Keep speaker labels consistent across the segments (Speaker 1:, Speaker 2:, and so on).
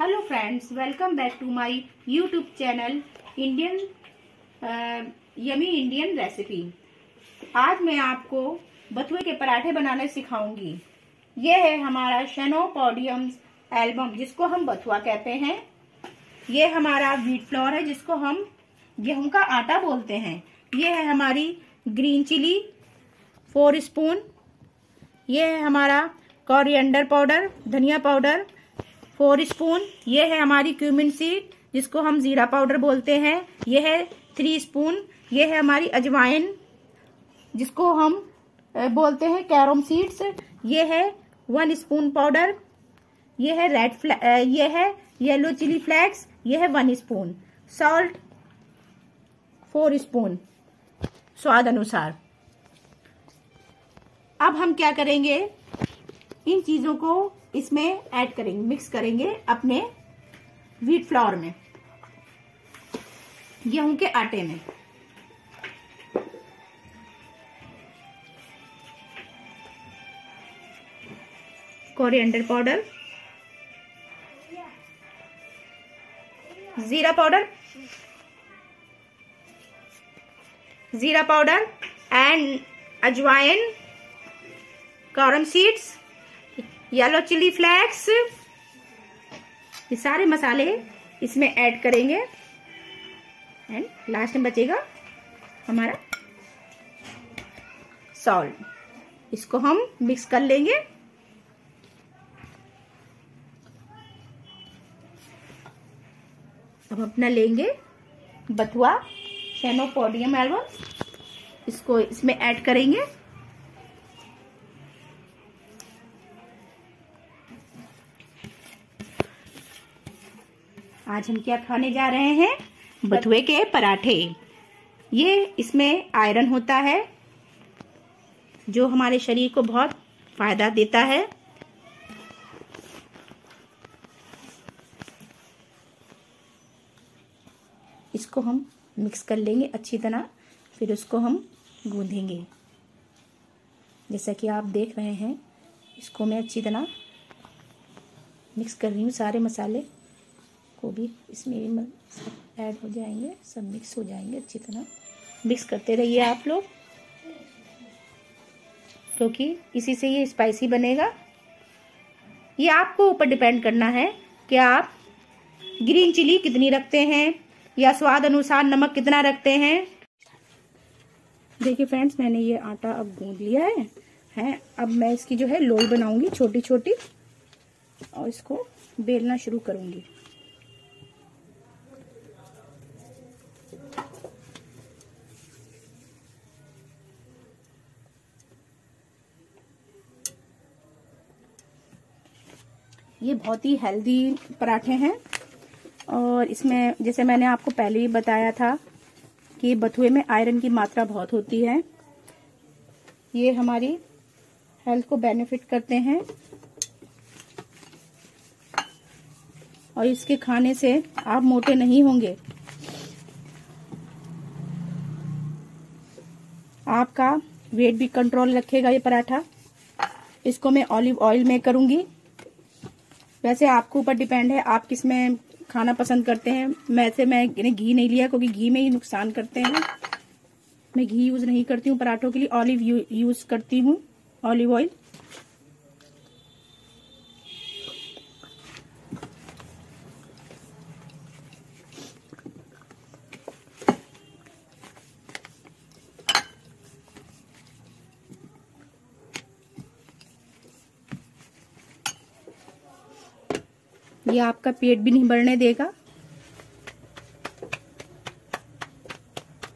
Speaker 1: Hello friends welcome back to my YouTube channel Indian yummy Indian recipe आज मैं आपको बथुए के पराठे बनाने सिखाऊँगी। ये है हमारा शेनोपोडियम एल्बम जिसको हम बथुआ कहते हैं। ये हमारा व्हीट फ्लोर है, जिसको हम गेहूँ का आटा बोलते हैं। ये है हमारी ग्रीन चिली फोर स्पून ये है हमारा कोरिएंडर पाउडर धनिया पाउडर फोर स्पून, ये है हमारी क्यूमिन सीड जिसको हम जीरा पाउडर बोलते हैं। ये है थ्री स्पून, ये है हमारी अजवाइन, जिसको हम बोलते हैं कैरोम सीड्स। ये है वन स्पून पाउडर, ये है रेड ये है येलो चिली फ्लेक्स ये है one spoon. Salt four spoon, स्वाद अनुसार। अब हम क्या करेंगे? इन चीज़ों को इसमें ऐड करेंगे मिक्स करेंगे अपने व्हीट फ्लावर में, गेहूँ के आटे में। कोरिएंडर पाउडर जीरा पाउडर जीरा पाउडर एंड अजवाइन carom seeds yellow chilli flakes ये सारे मसाले इसमें ऐड करेंगे। एंड लास्ट में बचेगा हमारा सॉल्ट इसको हम मिक्स कर लेंगे। अब अपना लेंगे बथुआ शेनोपोडियम एल्बम इसको इसमें ऐड करेंगे। आज हम क्या खाने जा रहे हैं? बथुए के पराठे। ये इसमें आयरन होता है, जो हमारे शरीर को बहुत फ़ायदा देता है। इसको हम मिक्स कर लेंगे अच्छी तरह, फिर उसको हम गूंधेंगे जैसा कि आप देख रहे हैं, इसको मैं अच्छी तरह मिक्स कर रही हूँ सारे मसाले। को भी इसमें भी ऐड हो जाएँगे, सब मिक्स हो जाएँगे अच्छी तरह। मिक्स करते रहिए आप लोग, क्योंकि इसी से ये स्पाइसी बनेगा। ये आपको ऊपर डिपेंड करना है कि आप ग्रीन चिली कितनी रखते हैं, या स्वाद अनुसार नमक कितना रखते हैं। देखिए फ्रेंड्स मैंने ये आटा अब गूंद लिया है, हैं। अब मैं इसकी जो है लोई बनाऊँगी छोटी छोटी और इसको बेलना शुरू करूँगी। ये बहुत ही हेल्दी पराठे हैं। और इसमें, जैसे मैंने आपको पहले ही बताया था कि बथुए में आयरन की मात्रा बहुत होती है। ये हमारी हेल्थ को बेनिफिट करते हैं। और इसके खाने से आप मोटे नहीं होंगे। आपका वेट भी कंट्रोल रखेगा ये पराठा। इसको मैं ऑलिव ऑयल में करूँगी। वैसे आपके ऊपर डिपेंड है, आप किसमें खाना पसंद करते हैं? वैसे मैं घी नहीं लिया, क्योंकि घी में ही नुकसान करते हैं। मैं घी यूज़ नहीं करती हूँ पराठों के लिए ऑलिव यूज़ करती हूँ ऑलिव ऑयल ये आपका पेट भी नहीं बढ़ने देगा।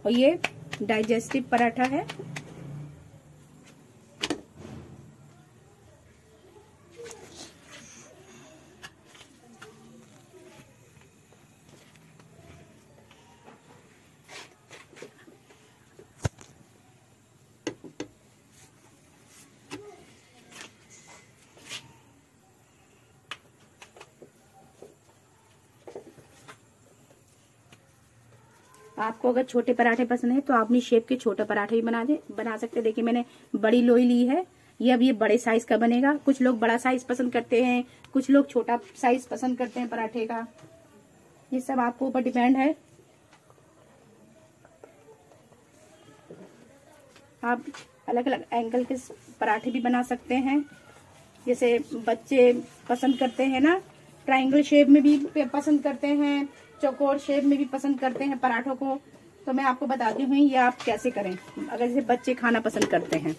Speaker 1: और ये डाइजेस्टिव पराठा है। आपको अगर छोटे पराठे पसंद है तो आप अपनी शेप के छोटे पराठे भी बना दे, बना सकते हैं। देखिए, मैंने बड़ी लोई ली है। ये अब ये बड़े साइज़ का बनेगा। कुछ लोग बड़ा साइज़ पसंद करते हैं, कुछ लोग छोटा साइज़ पसंद करते हैं पराठे का। ये सब आपको ऊपर डिपेंड है। आप अलग अलग एंगल के पराठे भी बना सकते हैं। जैसे बच्चे पसंद करते हैं ना ट्राइंगल शेप में भी पसंद करते हैं। चौकोर शेप में भी पसंद करते हैं पराठों को तो मैं आपको बताती हूँ ये आप कैसे करें। अगर जैसे बच्चे खाना पसंद करते हैं।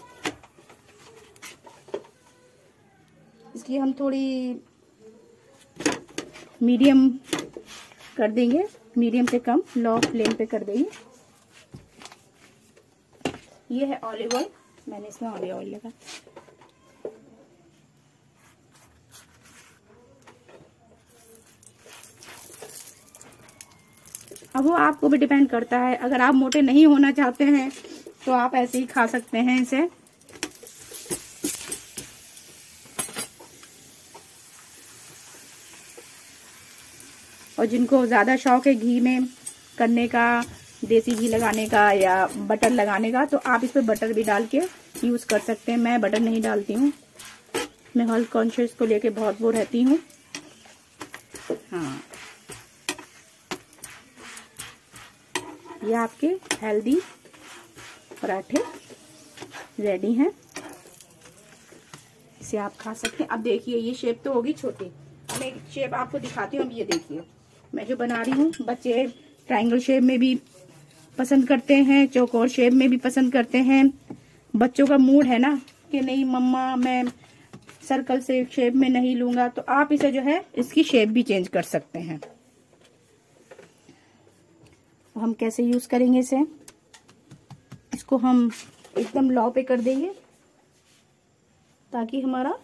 Speaker 1: इसलिए हम थोड़ी मीडियम कर देंगे। मीडियम से कम, लो फ्लेम पे कर देंगे। ये है ऑलिव ऑयल। मैंने इसमें ऑलिव ऑयल लगा अब वो आपको भी डिपेंड करता है। अगर आप मोटे नहीं होना चाहते हैं तो आप ऐसे ही खा सकते हैं इसे। और जिनको ज़्यादा शौक है घी में करने का, देसी घी लगाने का या बटर लगाने का तो आप इस पर बटर भी डाल के यूज़ कर सकते हैं। मैं बटर नहीं डालती हूँ। मैं हेल्थ कॉन्शियस को लेके बहुत वो रहती हूँ। हाँ। ये आपके हेल्दी पराठे रेडी हैं। इसे आप खा सकते हैं। अब देखिए, ये शेप तो होगी छोटी। मैं शेप आपको दिखाती हूँ। अब ये देखिए। मैं जो बना रही हूँ, बच्चे ट्राइंगल शेप में भी पसंद करते हैं चौकोर शेप में भी पसंद करते हैं। बच्चों का मूड है ना कि नहीं, मम्मा, मैं सर्कल से शेप में नहीं लूँगा तो आप इसे जो है, इसकी शेप भी चेंज कर सकते हैं। हम कैसे यूज़ करेंगे इसे? इसको हम एकदम लॉ पे कर देंगे, ताकि हमारा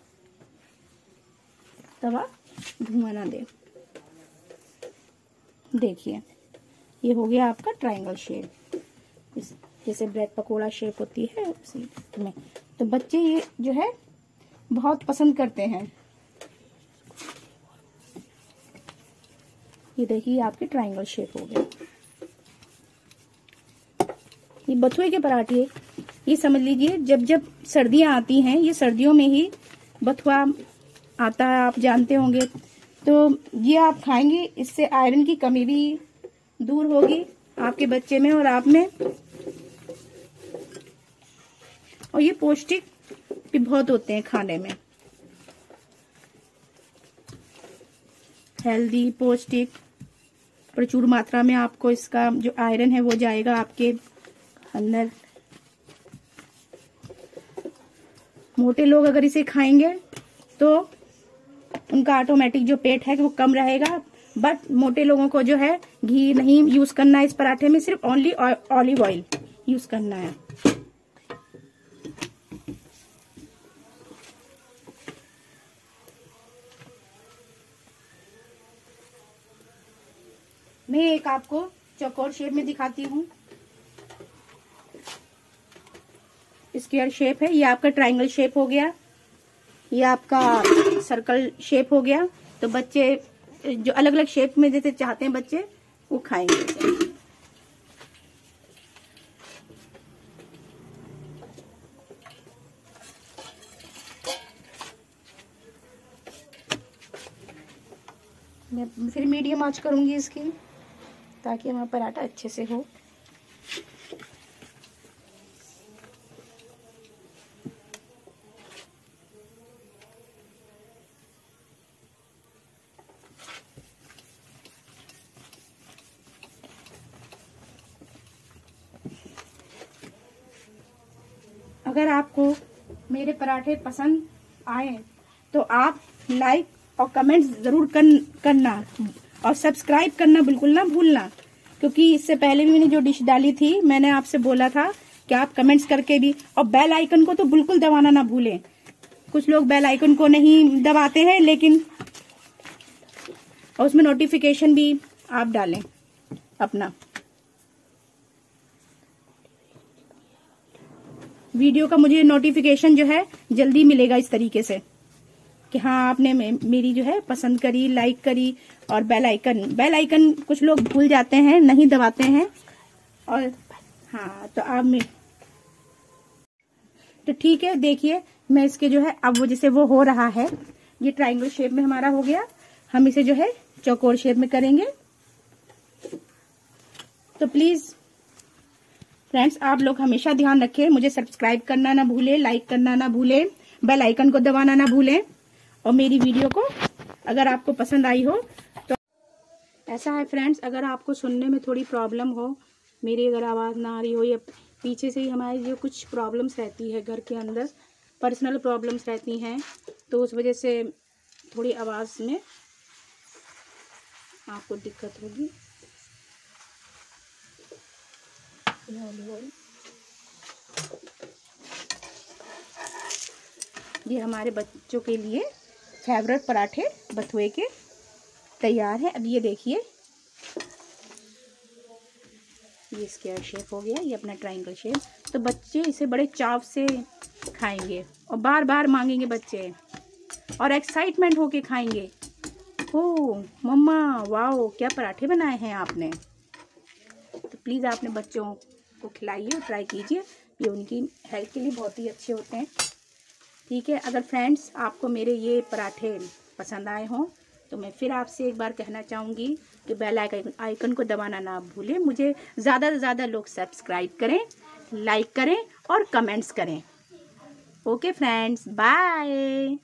Speaker 1: तवा धुआँ ना दे। देखिए, ये हो गया आपका ट्रायंगल शेप जैसे ब्रेड पकोड़ा शेप होती है, उसी में। तो बच्चे ये जो है, बहुत पसंद करते हैं। ये देखिए, आपके ट्रायंगल शेप हो गया ये बथुए के पराठे, ये समझ लीजिए, जब जब सर्दियाँ आती हैं, ये सर्दियों में ही बथुआ आता है, आप जानते होंगे। तो ये आप खाएँगे, इससे आयरन की कमी भी दूर होगी आपके बच्चे में और आप में। और ये पौष्टिक भी बहुत होते हैं खाने में। हेल्दी, पौष्टिक, प्रचुर मात्रा में आपको इसका जो आयरन है वो जाएगा आपके अंदर। मोटे लोग अगर इसे खाएँगे तो उनका ऑटोमेटिक जो पेट है वो कम रहेगा। बट मोटे लोगों को जो है, घी नहीं यूज़ करना है इस पराठे में, सिर्फ़ ओनली ऑलिव ऑयल यूज़ करना है। मैं एक आपको चौकोर शेप में दिखाती हूँ। स्क्वायर शेप है, ये आपका ट्राइंगल शेप हो गया, ये आपका सर्कल शेप हो गया तो बच्चे, जो अलग अलग शेप में जैसे चाहते हैं बच्चे, वो खाएँगे। मैं फिर मीडियम आँच करूँगी इसकी, ताकि हमारा पराठा अच्छे से हो। अगर आपको मेरे पराठे पसंद आए तो आप लाइक और कमेंट ज़रूर कर, करना और सब्सक्राइब करना बिल्कुल ना भूलना क्योंकि इससे पहले भी मैंने जो डिश डाली थी मैंने आपसे बोला था कि आप कमेंट्स करके भी और बेल आइकन को तो बिल्कुल दबाना ना भूलें। कुछ लोग बेल आइकन को नहीं दबाते हैं लेकिन और उसमें नोटिफिकेशन भी आप डालें अपना। वीडियो का मुझे नोटिफिकेशन जो है, जल्दी मिलेगा इस तरीके से। कि हाँ आपने मेरी जो है, पसंद करी लाइक करी और बेल आइकन बेल आइकन कुछ लोग भूल जाते हैं, नहीं दबाते हैं। और हाँ तो आप में तो ठीक है, देखिए, मैं इसके जो है, अब वो जैसे वो हो रहा है, ये ट्राइंगल शेप में हमारा हो गया। हम इसे जो है, चौकोर शेप में करेंगे। तो प्लीज़ फ्रेंड्स आप लोग हमेशा ध्यान रखें, मुझे सब्सक्राइब करना ना भूले लाइक करना ना भूले बेल आइकन को दबाना ना भूलें, और मेरी वीडियो को अगर आपको पसंद आई हो तो ऐसा है फ्रेंड्स अगर आपको सुनने में थोड़ी प्रॉब्लम हो, मेरी अगर आवाज़ ना आ रही हो, या पीछे से ही हमारी जो कुछ प्रॉब्लम्स रहती है घर के अंदर पर्सनल प्रॉब्लम्स रहती हैं तो उस वजह से थोड़ी आवाज़ में आपको दिक्कत होगी। ये हमारे बच्चों के लिए फेवरेट पराठे बथुए के तैयार है। अब ये देखिए। ये स्क्वायर शेप हो गया, ये अपना ट्रायंगल शेप तो बच्चे इसे बड़े चाव से खाएँगे और बार बार मांगेंगे बच्चे और एक्साइटमेंट होके खाएँगे। ओ मम्मा, वाओ, क्या पराठे बनाए हैं आपने। तो प्लीज़ आपने बच्चों को खिलाइए और ट्राई कीजिए। ये उनकी हेल्थ के लिए बहुत ही अच्छे होते हैं। ठीक है, अगर फ्रेंड्स आपको मेरे ये पराठे पसंद आए हों तो मैं फिर आपसे एक बार कहना चाहूँगी कि बेल आइकन को दबाना ना भूलें। मुझे ज़्यादा से ज़्यादा लोग सब्सक्राइब करें लाइक करें और कमेंट्स करें। Okay friends bye